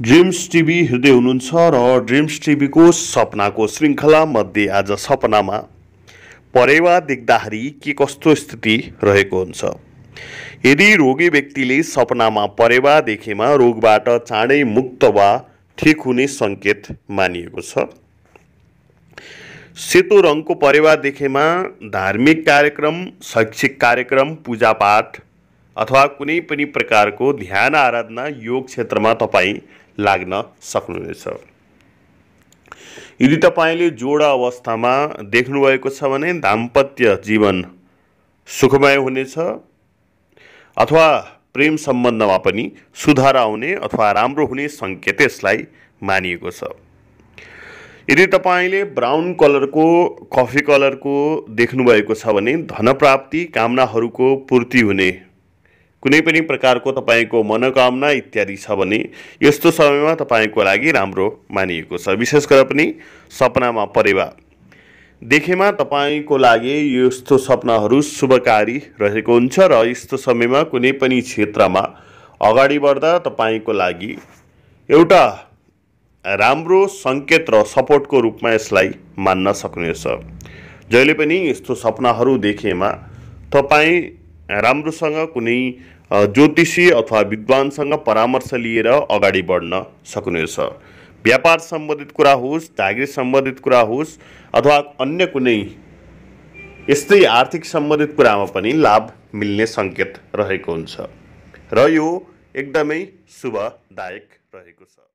Dreams TV हेर्दै हुनुहुन्छ र ड्रिम्स टिभीको सपनाको मध्ये आज सपनामा परेवा देख्दाखेरि के कस्तो स्थिति रहेको हुन्छ। यदि रोगी व्यक्तिले सपनामा परेवा देखेमा रोगबाट चाँडै मुक्त वा ठिक हुने सङ्केत मानिएको छ। सेतो रङको परेवा देखेमा धार्मिक कार्यक्रम शैक्षिक कार्यक्रम पूजापाठ अथवा कुनै पनि प्रकारको ध्यान आराधना योग क्षेत्रमा तपाईँ लाग्न सक्नुहुनेछ। यदि तपाईँले जोडा अवस्थामा देख्नुभएको छ भने दाम्पत्य जीवन सुखमय हुनेछ अथवा प्रेम सम्बन्धमा पनि सुधार आउने अथवा राम्रो हुने सङ्केत यसलाई मानिएको छ। यदि तपाईँले ब्राउन कलरको कफी कलरको देख्नुभएको छ भने धनप्राप्ति कामनाहरूको पूर्ति हुने कुनै पनि प्रकारको तपाईँको मनोकामना इत्यादि छ भने यस्तो समयमा तपाईँको लागि राम्रो मानिएको छ। विशेष गरेर पनि सपनामा परेवा। देखेमा तपाईँको लागि यस्तो सपनाहरू शुभकारी रहेको हुन्छ र यस्तो समयमा कुनै पनि क्षेत्रमा अगाडि बढ्दा तपाईँको लागि एउटा राम्रो सङ्केत र सपोर्टको रूपमा यसलाई मान्न सक्नेछ। जहिले पनि यस्तो सपनाहरू देखेमा तपाईँ राम्रोसँग कुनै ज्योतिषी अथवा विद्वानसँग परामर्श लिएर अगाडि बढ्न सक्नुहुनेछ व्यापार सम्बन्धित कुरा होस् जागिर सम्बन्धित कुरा होस् अथवा अन्य कुनै यस्तै आर्थिक सम्बन्धित कुरामा पनि लाभ मिल्ने सङ्केत रहेको हुन्छ। र यो एकदमै शुभदायक रहेको छ।